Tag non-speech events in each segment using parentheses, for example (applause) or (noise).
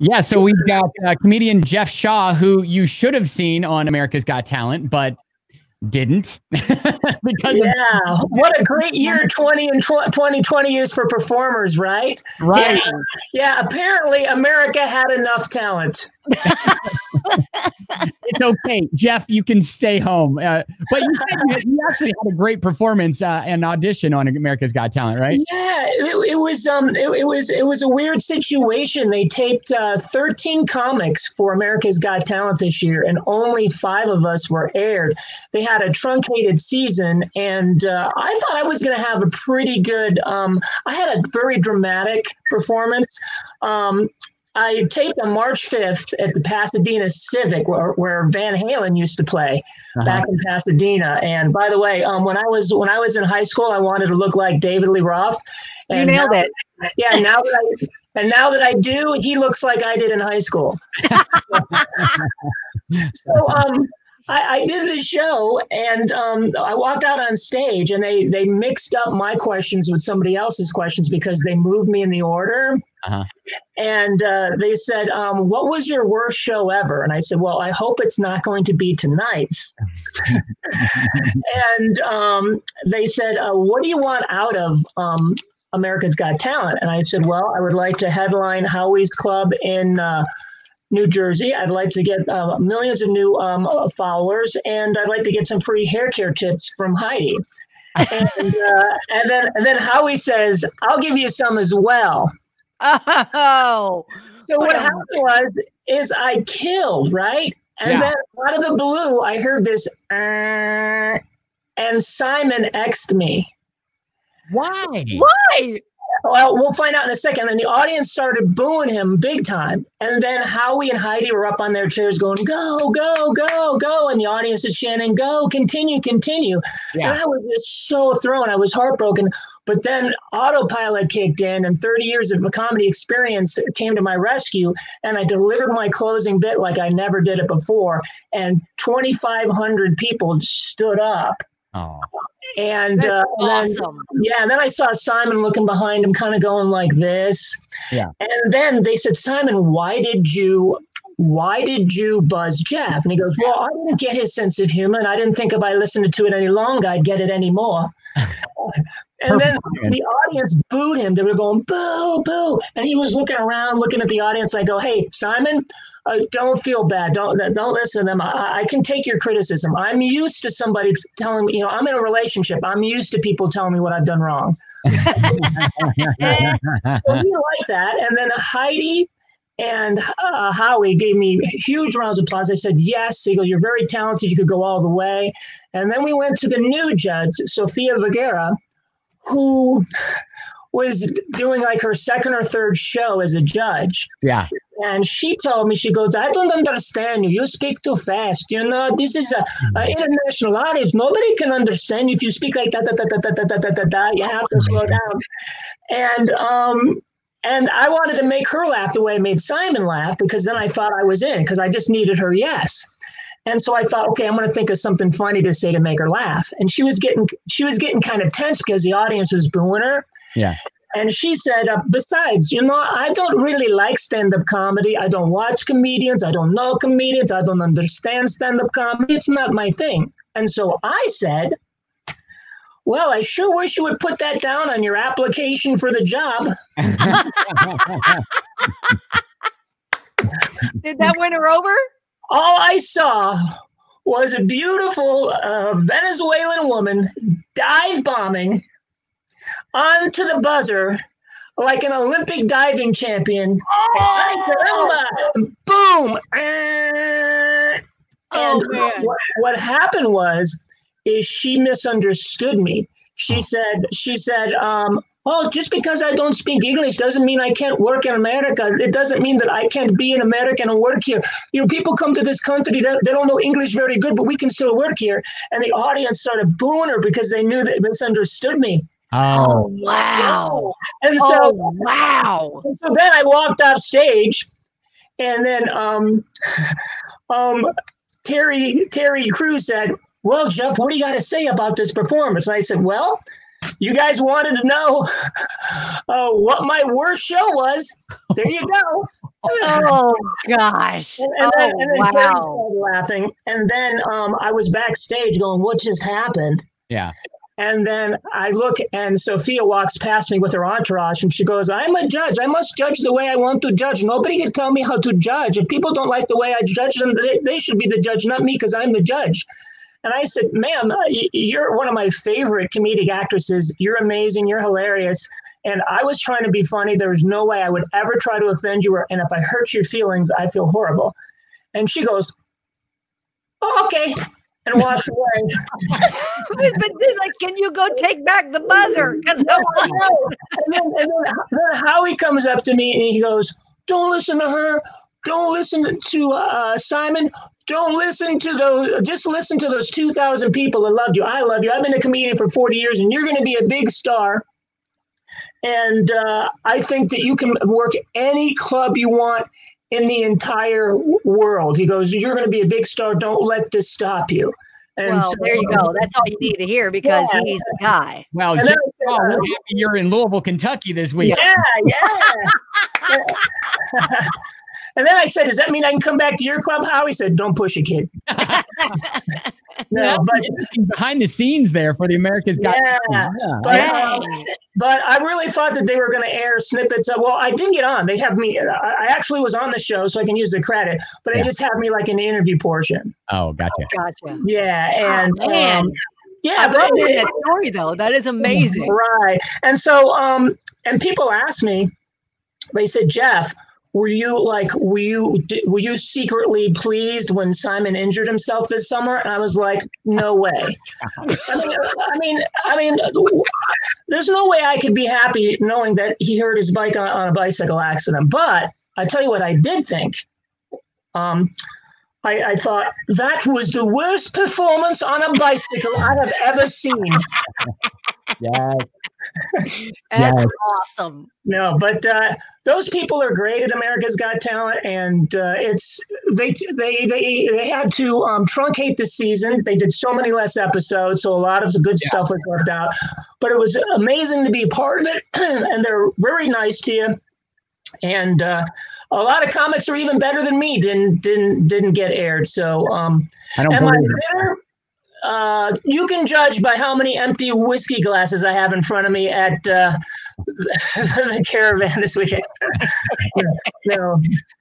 Yeah, so we've got uh, comedian Jeff Shaw, who you should have seen on America's Got Talent, but didn't. (laughs) Because yeah. What a great year 20 and 2020 is for performers right? Right. Yeah, yeah apparently america had enough talent it's okay, Jeff. You can stay home. Uh, but you, said you, actually had a great performance uh, and audition on America's Got Talent, right? Yeah, it, it was. Um, it, it, was. It was a weird situation. They taped uh, 13 comics for America's Got Talent this year, and only five of us were aired. They had a truncated season, and uh, I thought I was going to have a pretty good. Um, I had a very dramatic performance. Um, I taped on March 5th at the Pasadena Civic, where, where Van Halen used to play uh-huh. back in Pasadena. And by the way, um, when I was when I was in high school, I wanted to look like David Lee Roth. And you nailed now, it. Yeah, now that I and now that I do, he looks like I did in high school. (laughs) so um, I, I, did the show and um, I walked out on stage and they they mixed up my questions with somebody else's questions because they moved me in the order. Uh-huh. And uh, they said, um, "What was your worst show ever?" And I said, "Well, I hope it's not going to be tonight's." (laughs) and um, they said, uh, "What do you want out of um, America's Got Talent?" And I said, "Well, I would like to headline Howie's Club in." Uh, New Jersey. I'd like to get uh, millions of new um, uh, followers, and I'd like to get some free hair care tips from Heidi. and, uh, (laughs) and then and then Howie says, "I'll give you some as well." Oh, so what happened was is I killed right, and yeah. then out of the blue I heard this, uh, and Simon xed me. Why? Why? Well, we'll find out in a second. And the audience started booing him big time. And then Howie and Heidi were up on their chairs going, go, go, go, go. And the audience is chanting, go, continue, continue. Yeah. And I was just so thrown. I was heartbroken. But then autopilot kicked in, and 30 years of a comedy experience came to my rescue. And I delivered my closing bit like I never did it before. And 2,500 people stood up. Oh. And, uh, awesome. then, yeah, and then I saw Simon looking behind him, kind of going like this. Yeah. And then they said, Simon, why did you why did you buzz Jeff? And he goes, Well, I didn't get his sense of humor, and I didn't think if I listened to it any longer, I'd get it anymore. (laughs) and then the audience booed him. They were going, boo, boo. And he was looking around, looking at the audience. I go, Hey, Simon, uh, don't feel bad. Don't don't listen to them. I, I, can take your criticism. I'm used to somebody telling me, you know, I'm in a relationship. I'm used to people telling me what I've done wrong. (laughs) so he liked that. And then Heidi and uh, Howie gave me huge rounds of applause. I said, yes. He goes, you're very talented. You could go all the way. And then we went to the new judge, Sofia Vergara, who was doing like her second or third show as a judge. Yeah. And she told me, she goes, I don't understand you. You speak too fast. You know, this is a, a international audience. Nobody can understand if you speak like that, da, da, da, da, da, da, da, da. You have to slow down. And um, and I wanted to make her laugh the way I made Simon laugh because then I thought I was in because I just needed her yes. And so I thought, okay, I'm going to think of something funny to say to make her laugh. And she was getting she was getting kind of tense because the audience was booing her. Yeah. And she said, uh, besides, you know, I don't really like stand up comedy. I don't watch comedians. I don't know comedians. I don't understand stand up comedy. It's not my thing. And so I said, well, I sure wish you would put that down on your application for the job. Did that win her over? All I saw was a beautiful uh, Venezuelan woman dive bombing onto the buzzer like an Olympic diving champion. Oh! Boom! And oh. What, what happened was, is she misunderstood me. She oh. said, she said, um, oh, just because I don't speak English doesn't mean I can't work in America. It doesn't mean that I can't be an American and work here. You know, people come to this country, they, they don't know English very good, but we can still work here. And the audience started booing her because they knew they misunderstood me. Oh, wow. And so oh, wow. And so then I walked off stage and then um um Terry Terry Crews said, Well, Jeff, what do you got to say about this performance? And I said, Well, you guys wanted to know (laughs) uh, what my worst show was. There you go. Oh gosh. And, and oh then, and then wow. started laughing. And then um, I was backstage going, What just happened? Yeah. And then I look, and Sofia walks past me with her entourage, and she goes, I'm a judge. I must judge the way I want to judge. Nobody can tell me how to judge. If people don't like the way I judge them, they, they should be the judge, not me, because I'm the judge. And I said, Ma'am, uh, you're one of my favorite comedic actresses. You're amazing. You're hilarious. And I was trying to be funny. There was no way I would ever try to offend you. Or, and if I hurt your feelings, I feel horrible. And she goes, oh, okay. And walks (laughs) away. but then, like, can you go take back the buzzer? 'Cause (laughs) I want- No. And then, and then, then Howie comes up to me and he goes, "Don't listen to her. Don't listen to uh, Simon. Don't listen to those. Just listen to those two thousand people that loved you. I love you. I've been a comedian for forty years, and you're going to be a big star. And uh, I think that you can work any club you want." In the entire world, he goes. You're going to be a big star. Don't let this stop you. And well, so- there you go. That's all you need to hear because Yeah. he's the guy. Well, And Jeff, said, oh, uh, happy you're in Louisville, Kentucky this week. Yeah, yeah. (laughs) and then I said, "Does that mean I can come back to your club?" Howie said, "Don't push it, kid." (laughs) no, but behind the scenes there for the America's Got yeah, Talent. but, Yeah. um, but I really thought that they were going to air snippets of. Well, I didn't get on. They have me. I I actually was on the show, so I can use the credit. But they just have me like in the interview portion. Oh, gotcha. Gotcha. Yeah, and Oh, man. um, yeah, I but love that story though. That is amazing. Right. And so, um, and people ask me, they said, Jeff, were you like, were you, were you secretly pleased when Simon injured himself this summer? And I was like, no way. I mean, I mean, I mean, there's no way I could be happy knowing that he hurt his bike on, on a bicycle accident. But I tell you what, I did think. Um, I, I thought that was the worst performance on a bicycle I have ever seen. Yeah. (laughs) That's awesome. No, but uh, those people are great at America's Got Talent, and uh, it's they they they they had to um, truncate the season. They did so many less episodes, so a lot of the good Yeah. stuff was left out. But it was amazing to be a part of it, (clears throat) and they're very nice to you. And uh, a lot of comics are even better than me. Didn't didn't didn't get aired. So um, I don't Am I believe it. bitter? Uh, you can judge by how many empty whiskey glasses I have in front of me at uh, (laughs) the caravan this weekend. (laughs) no.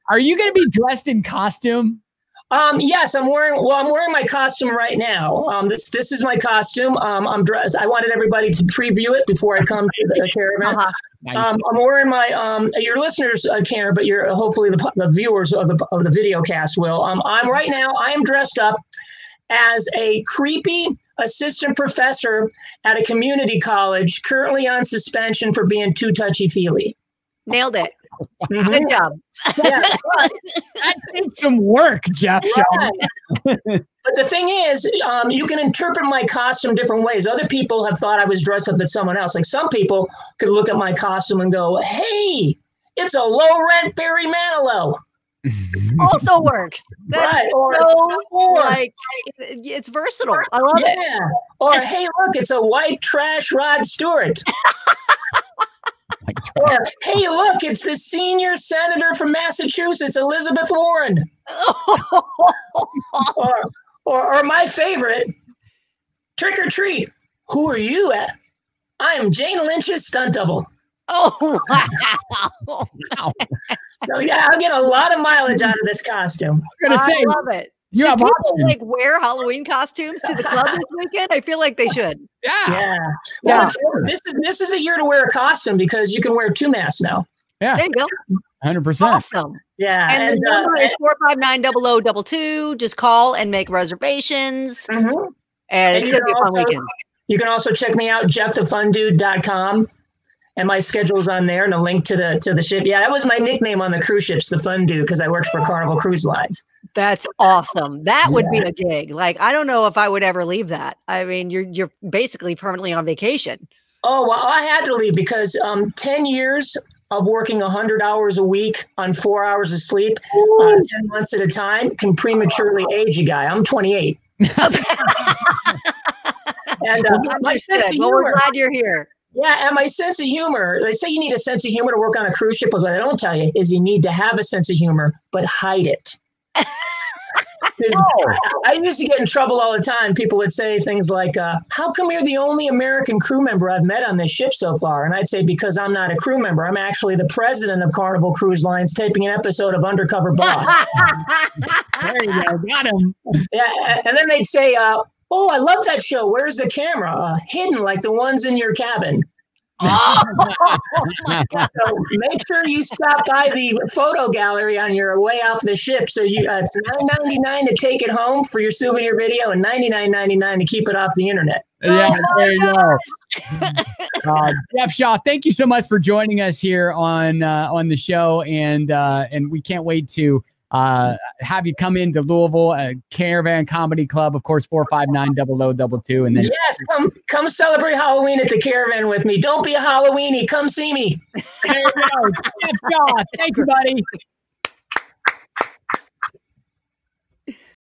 Are you going to be dressed in costume? Um, yes, I'm wearing. Well, I'm wearing my costume right now. Um, this this is my costume. Um, I'm dressed. I wanted everybody to preview it before I come to the caravan. Uh-huh. Nice. Um, I'm wearing my um. Your listeners uh, can't, but your hopefully the the viewers of the of the video cast will. Um, I'm right now. I am dressed up as a creepy assistant professor at a community college, currently on suspension for being too touchy feely. Nailed it. Mm-hmm. Good job. Yeah, (laughs) that takes some work, Jeff. Sheldon. but the thing is, um, you can interpret my costume different ways. Other people have thought I was dressed up as someone else. Like some people could look at my costume and go, "Hey, it's a low rent Barry Manilow." Mm-hmm. Also works. That's Right, or- so or- like it's versatile. I love it. Or hey, look, it's a white trash Rod Stewart. Or hey, look, it's the senior senator from Massachusetts, Elizabeth Warren. (laughs) Or or, or my favorite, trick or treat. Who are you at? I am Jane Lynch's stunt double. oh (laughs) wow. wow. So yeah, I'll get a lot of mileage out of this costume. I'm going to I say, love it. you should have people options. like wear Halloween costumes to the club this (laughs) weekend? I feel like they should. yeah. Yeah. Yeah. Well, it's- this is this is a year to wear a costume because you can wear two masks now. Yeah. There you go. 100%. Awesome. Yeah. And, And, the uh, number is four five nine double o double two. Just call and make reservations. mhm. And it's gonna be a fun also- weekend. You can also check me out, jeffthefundude.com. And my schedule's on there and a link to the to the ship. Yeah, that was my nickname on the cruise ships, the Fun Dude, because I worked for Carnival Cruise Lines. That's awesome. That would be a gig. Like I don't know if I would ever leave that. I mean, you're you're basically permanently on vacation. Oh, well, I had to leave because um, 10 years of working 100 hours a week on four hours of sleep, uh, 10 months at a time, can prematurely age a guy. I'm 28. and (laughs) And uh, my sense of well, we're glad you're here. Yeah, and my sense of humor. They say you need a sense of humor to work on a cruise ship, but what they don't tell you is you need to have a sense of humor, but hide it. (laughs) I, I used to get in trouble all the time. People would say things like, uh, "How come you're the only American crew member I've met on this ship so far?" And I'd say, "Because I'm not a crew member. I'm actually the president of Carnival Cruise Lines, taping an episode of Undercover Boss." (laughs) There you go. Got him. yeah, and then they'd say, uh, "Oh, I love that show. Where's the camera? Uh, hidden, like the ones in your cabin." oh, (laughs) So make sure you stop by the photo gallery on your way off the ship. So you, uh, it's nine ninety nine to take it home for your souvenir video, and ninety nine ninety nine to keep it off the internet. Yeah, there you go. Uh, Jeff Shaw, thank you so much for joining us here on uh, on the show, and uh, and we can't wait to uh, have you come into Louisville, uh, Caravan Comedy Club, of course, four five nine double o double two, and then Yes, come come celebrate Halloween at the caravan with me. Don't be a Halloweeny. Come see me. there you go. Thank you, buddy.